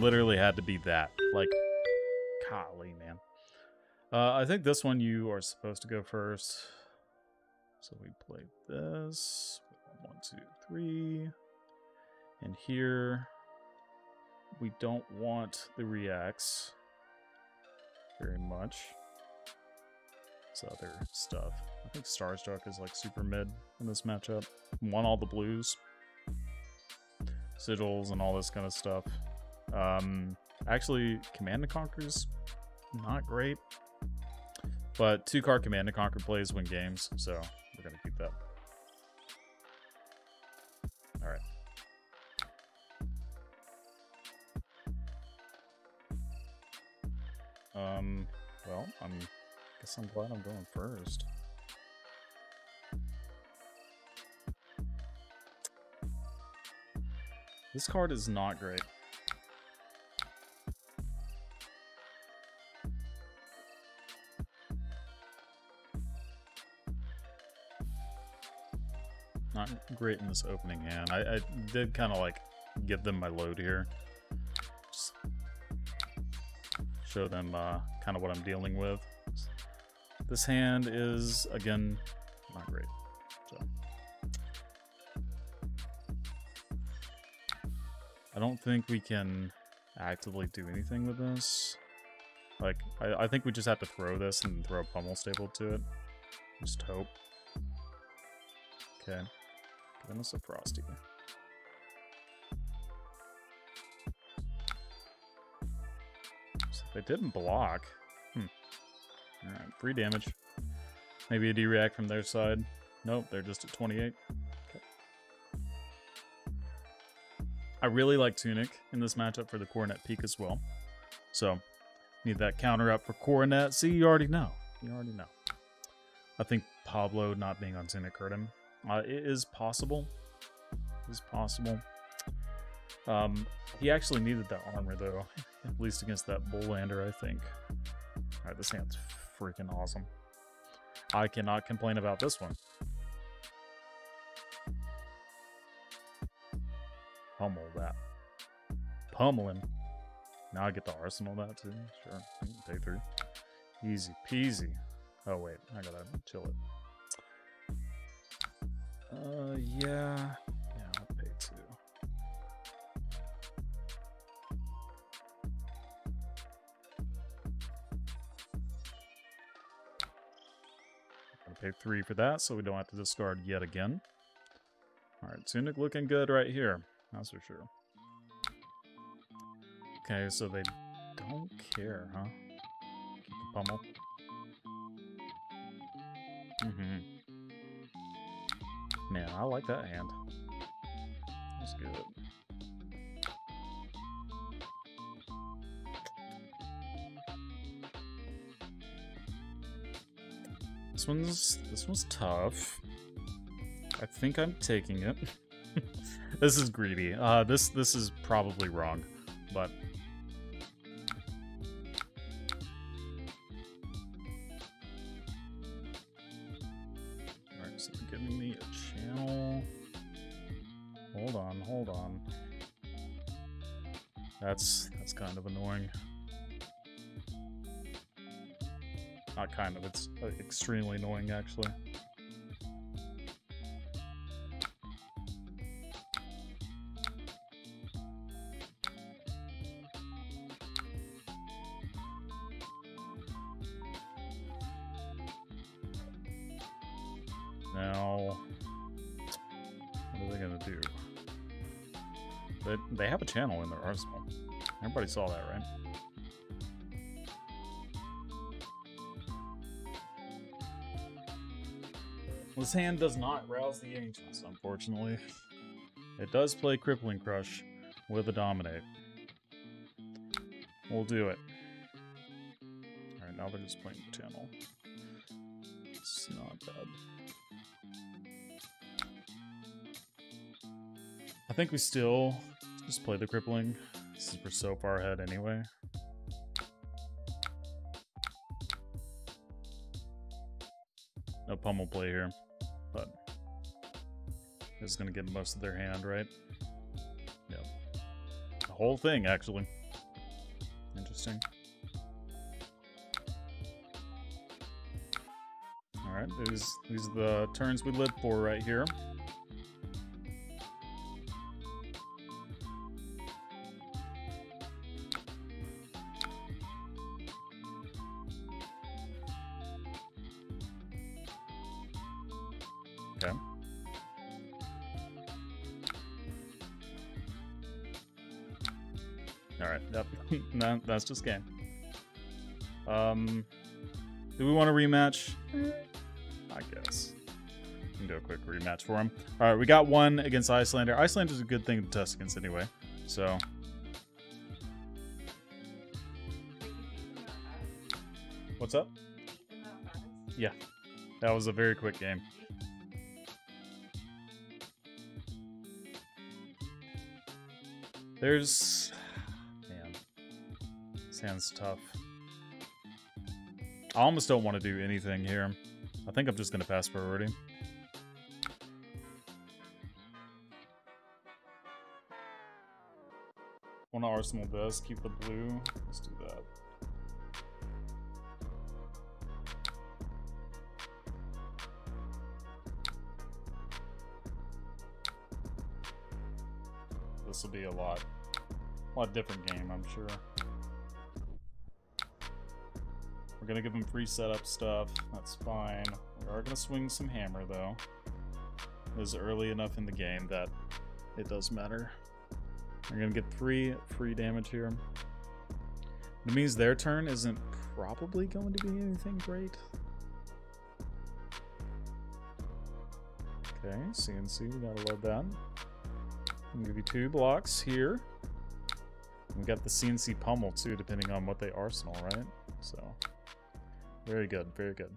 literally had to be that. Like, golly, man. Uh, I think this one you are supposed to go first. So we play this. One, two, three. And here, we don't want the reacts very much. It's other stuff. I think Starstruck is like super mid in this matchup. Want all the blues, sigils, and all this kind of stuff. Um, actually, Command and Conquer's not great, but two card Command and Conquer plays win games, so we're gonna keep that. All right. Um, well, I'm guess I'm glad I'm going first. This card is not great. Great in this opening hand. I, I did kind of like give them my load here. Just show them uh, kind of what I'm dealing with. This hand is, again, not great. So. I don't think we can actively do anything with this. Like, I, I think we just have to throw this and throw a pummel staple to it. Just hope. Okay. Us a Frosty. So they didn't block. Hmm. Alright, free damage. Maybe a D-react from their side. Nope, they're just at 28. Okay. I really like Tunic in this matchup for the Coronet Peak as well. So, need that counter up for Coronet. See, you already know. You already know. I think Pablo not being on Tunic hurt him. Uh, it is possible. It is possible. Um, he actually needed that armor, though. At least against that Bullander, I think. Alright, this hand's freaking awesome. I cannot complain about this one. Pummel that. Pummeling. Now I get the arsenal that too. Sure. Pay three. Easy peasy. Oh wait, I gotta chill it. Uh yeah. Yeah, I'll pay two. Gonna pay three for that, so we don't have to discard yet again. Alright, Tunic looking good right here. That's for sure. Okay, so they don't care, huh? Keep the pummel. Mm-hmm. I like that hand. That's good. This one's this one's tough. I think I'm taking it. this is greedy. Uh, this this is probably wrong, but extremely annoying, actually. Now, what are they gonna do? They, they have a channel in their arsenal. Everybody saw that, right? This hand does not rouse the ancients, unfortunately. It does play Crippling Crush with a Dominate. We'll do it. Alright, now they're just playing channel. It's not bad. I think we still just play the crippling since we're so far ahead anyway. No pummel play here, is gonna get most of their hand, right? Yep. The whole thing, actually. interesting. Alright, these, these are the turns we live for right here. Yep. no, that's just game. Um, do we want a rematch? I guess. We can do a quick rematch for him. Alright, we got one against Iyslander. Iyslander's a good thing to test against anyway, so... What's up? Yeah. That was a very quick game. There's... Sounds tough. I almost don't want to do anything here. I think I'm just going to pass priority. One Arsenal does keep the blue. Let's do that. This will be a lot, a lot different game, I'm sure. Gonna give him free setup stuff. That's fine. We are gonna swing some hammer though. It is early enough in the game that it does matter. We're gonna get three free damage here. It means their turn isn't probably going to be anything great. Okay, CNC, we gotta load that. I'll give you two blocks here. We got the CNC pummel too, depending on what they arsenal, right? So, very good, very good.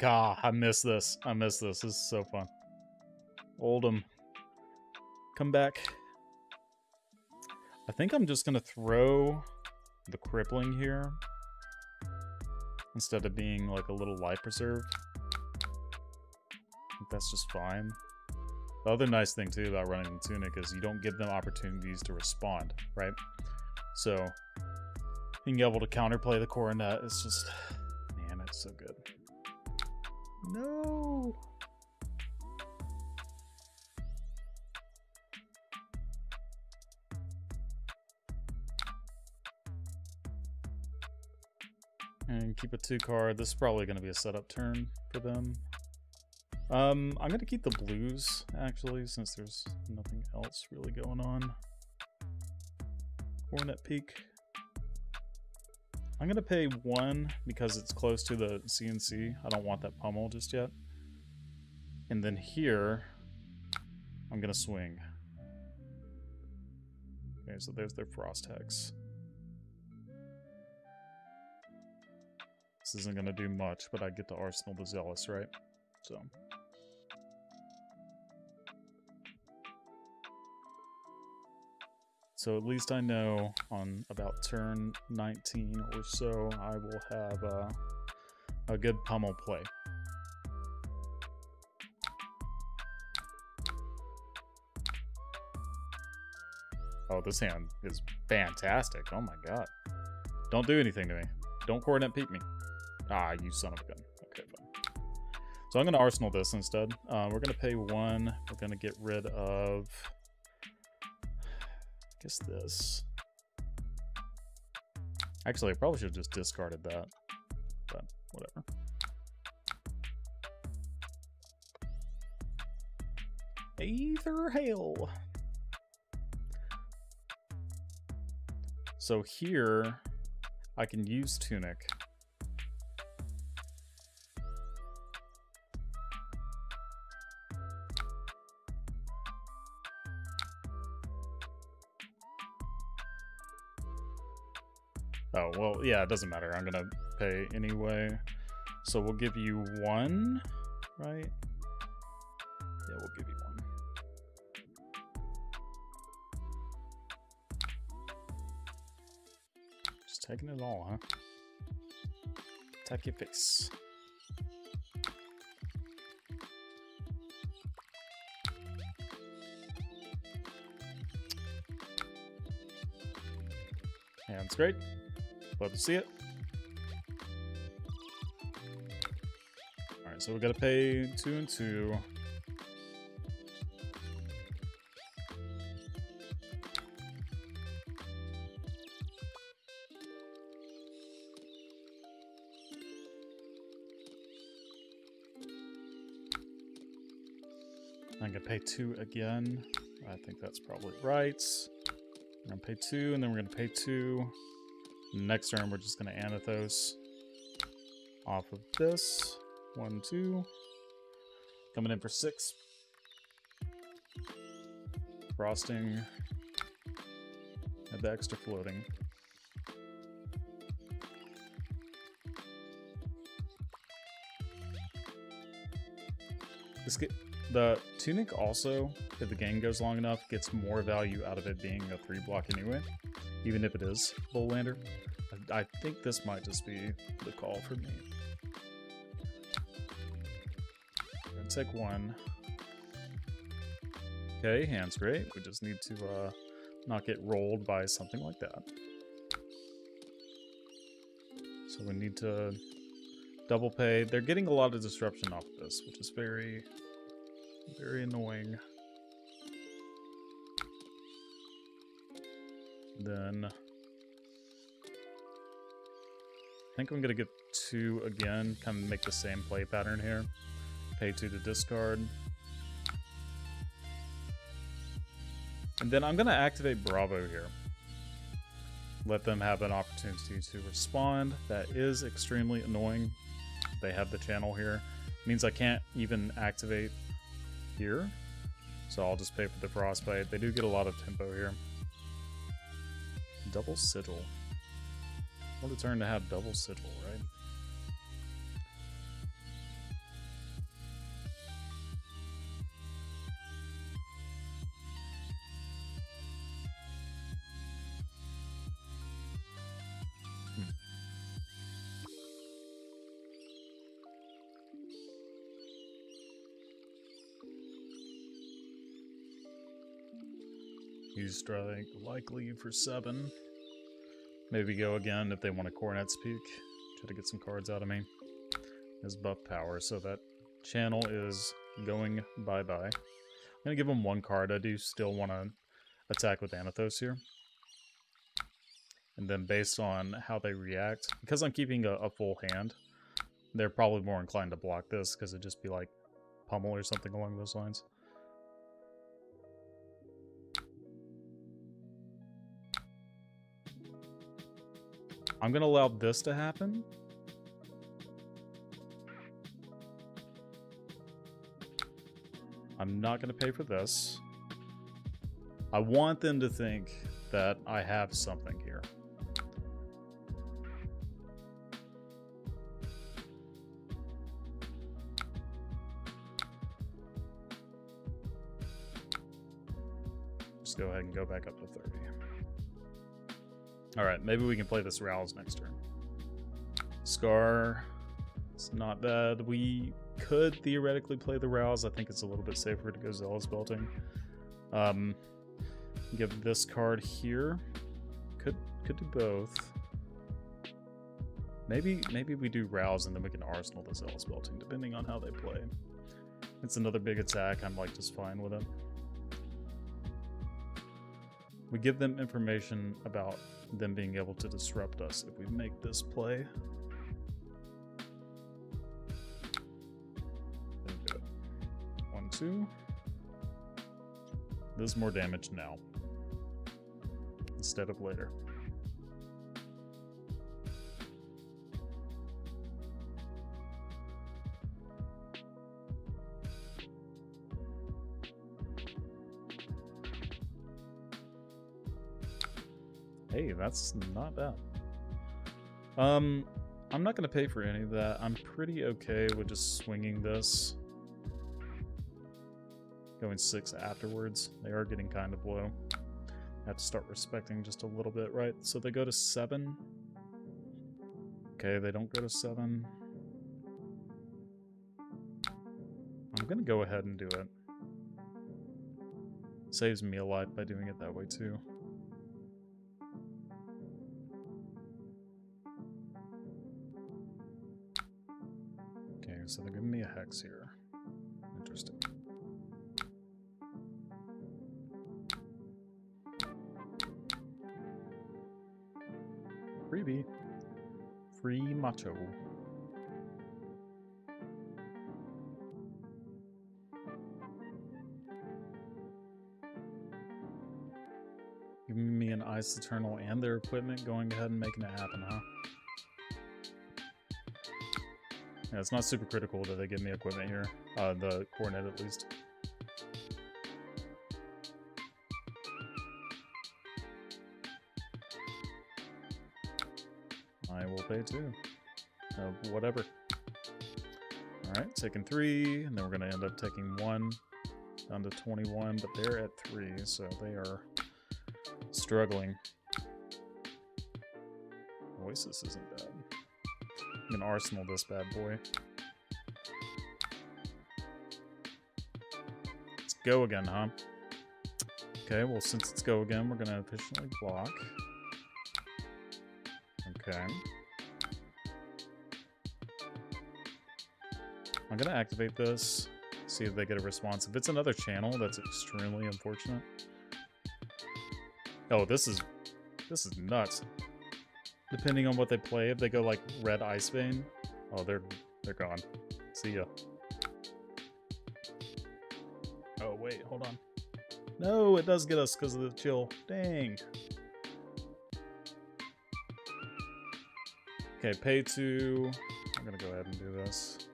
God, I miss this. I miss this. This is so fun. Oldhim. Come back. I think I'm just going to throw the crippling here instead of being like a little life preserve. That's just fine. The other nice thing too about running tunic is you don't give them opportunities to respond, right? So being able to counterplay the coronet is just, man, it's so good. No. And keep a two card. This is probably going to be a setup turn for them. Um, I'm going to keep the blues, actually, since there's nothing else really going on. Coronet Peak. I'm going to pay one because it's close to the CNC. I don't want that pummel just yet. And then here, I'm going to swing. Okay, so there's their Frost Hex. This isn't going to do much, but I get to Arsenal the Zealous, right? So... So at least I know on about turn 19 or so, I will have uh, a good pummel play. Oh, this hand is fantastic. Oh my god. Don't do anything to me. Don't Coronet Peak me. Ah, you son of a gun. Okay, fine. So I'm going to arsenal this instead. Uh, we're going to pay one. We're going to get rid of guess this. Actually, I probably should have just discarded that, but whatever. Either hail. So here, I can use Tunic. well, yeah, it doesn't matter. I'm gonna pay anyway. So we'll give you one, right? Yeah, we'll give you one. Just taking it all, huh? Take your face. Sounds great. Love to see it. Alright, so we gotta pay two and two. I'm gonna pay two again. I think that's probably right. We're gonna pay two, and then we're gonna pay two. Next turn, we're just gonna Anothos off of this. One, two. Coming in for six. Frosting. Have the extra floating. This get the tunic also, if the game goes long enough, gets more value out of it being a three block anyway, even if it is Bullander. I, I think this might just be the call for me. Gonna take one. Okay, hand's great. We just need to uh, not get rolled by something like that. So we need to double pay. They're getting a lot of disruption off of this, which is very very annoying. Then... I think I'm going to get two again, kind of make the same play pattern here. Pay two to discard. And then I'm going to activate Bravo here. Let them have an opportunity to respond. That is extremely annoying. They have the channel here. It means I can't even activate here. So I'll just pay for the frostbite. They do get a lot of tempo here. Double sigil. What a turn to have double sigil, right? Hmm. He's strike likely for seven. Maybe go again if they want a Coronet Peak. Try to get some cards out of me. His buff power, so that channel is going bye-bye. I'm going to give him one card. I do still want to attack with Anothos here. And then based on how they react, because I'm keeping a, a full hand, they're probably more inclined to block this because it'd just be like pummel or something along those lines. I'm going to allow this to happen. I'm not going to pay for this. I want them to think that I have something here. Just go ahead and go back up to 30. Alright, maybe we can play this Rouse next turn. Scar, it's not bad. We could theoretically play the Rouse. I think it's a little bit safer to go Zealous Belting. Um, give this card here. Could could do both. Maybe maybe we do Rouse and then we can Arsenal the Zealous Belting, depending on how they play. It's another big attack. I'm like just fine with it. We give them information about them being able to disrupt us if we make this play. One, two. This is more damage now. Instead of later. That's not bad. Um, I'm not going to pay for any of that. I'm pretty okay with just swinging this. Going six afterwards. They are getting kind of low. I have to start respecting just a little bit, right? So they go to seven. Okay, they don't go to seven. I'm going to go ahead and do it. Saves me a life by doing it that way too. Hex here. Interesting. Freebie. Free macho. Giving me an Ice Eternal and their equipment, going ahead and making it happen, huh? Yeah, it's not super critical that they give me equipment here. Uh, the Coronet, at least. I will pay too. Uh, whatever. Alright, taking three, and then we're going to end up taking one down to 21, but they're at three, so they are struggling. Oasis isn't bad. Gonna arsenal this bad boy. Let's go again, huh? Okay, well since it's go again, we're gonna efficiently block. Okay. I'm gonna activate this, see if they get a response. If it's another channel, that's extremely unfortunate. Oh, this is this is nuts. Depending on what they play, if they go like red ice vein, oh they're they're gone. See ya. Oh wait, hold on. No, it does get us because of the chill. Dang. Okay, pay to. I'm gonna go ahead and do this.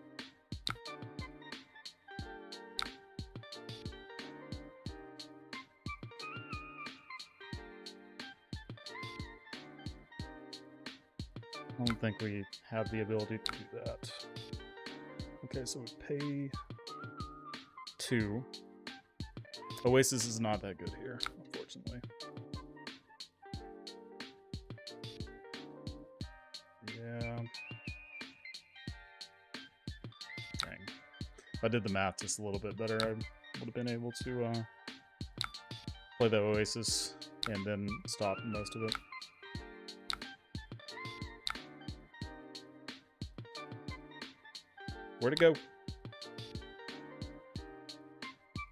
Think we have the ability to do that. Okay, so we pay two. Oasis is not that good here, unfortunately. Yeah. Dang. If I did the math just a little bit better, I would have been able to uh, play the Oasis and then stop most of it. Where'd it go?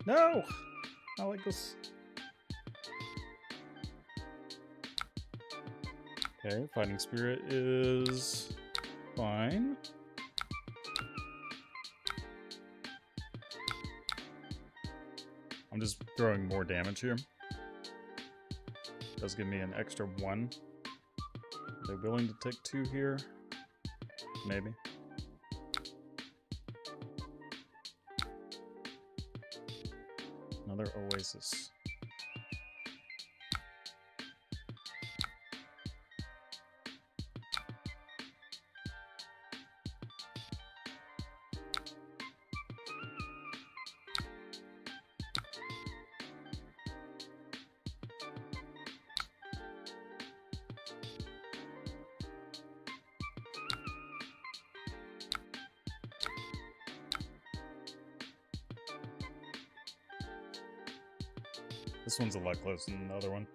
No! I like this. Okay, Fighting Spirit is fine. I'm just throwing more damage here. Does give me an extra one. Are they willing to take two here? Maybe. Another oasis. Other one.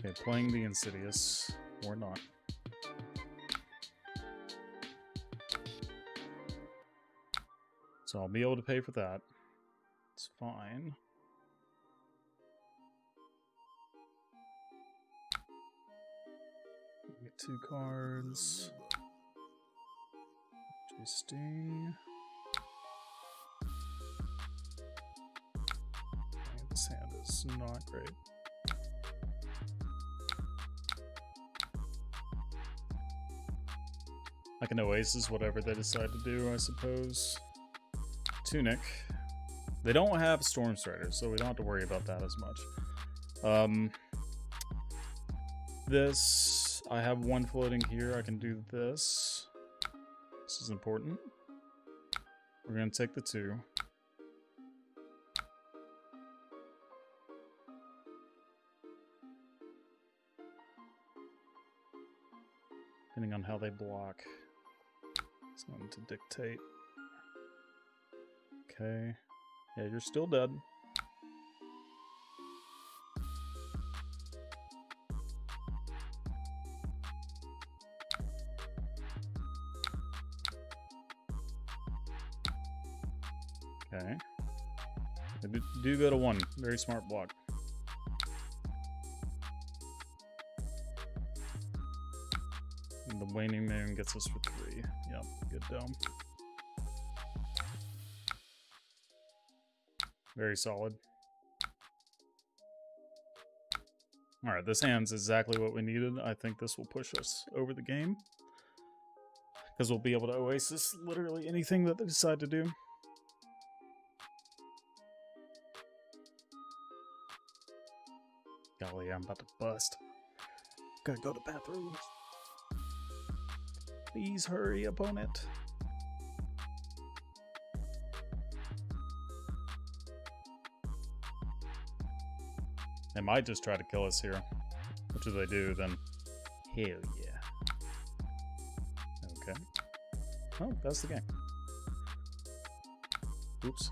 Okay, playing the Insidious, or not. So I'll be able to pay for that. It's fine. Get two cards. Interesting. Hand is not great. Like an Oasis whatever they decide to do, I suppose. Tunic. They don't have Storm Strider, so we don't have to worry about that as much. Um, this, I have one floating here. I can do this. This is important. We're going to take the two. depending on how they block. It's going to dictate. Okay. Yeah, you're still dead. Okay. I do go to one. Very smart block. Waning moon gets us for three. Yep, good dome. Very solid. Alright, this hand's exactly what we needed. I think this will push us over the game. Because we'll be able to Oasis literally anything that they decide to do. Golly, I'm about to bust. Gotta go to bathrooms. Please hurry, opponent. They might just try to kill us here. Which if they do, then hell yeah. Okay. Oh, that's the game. Oops.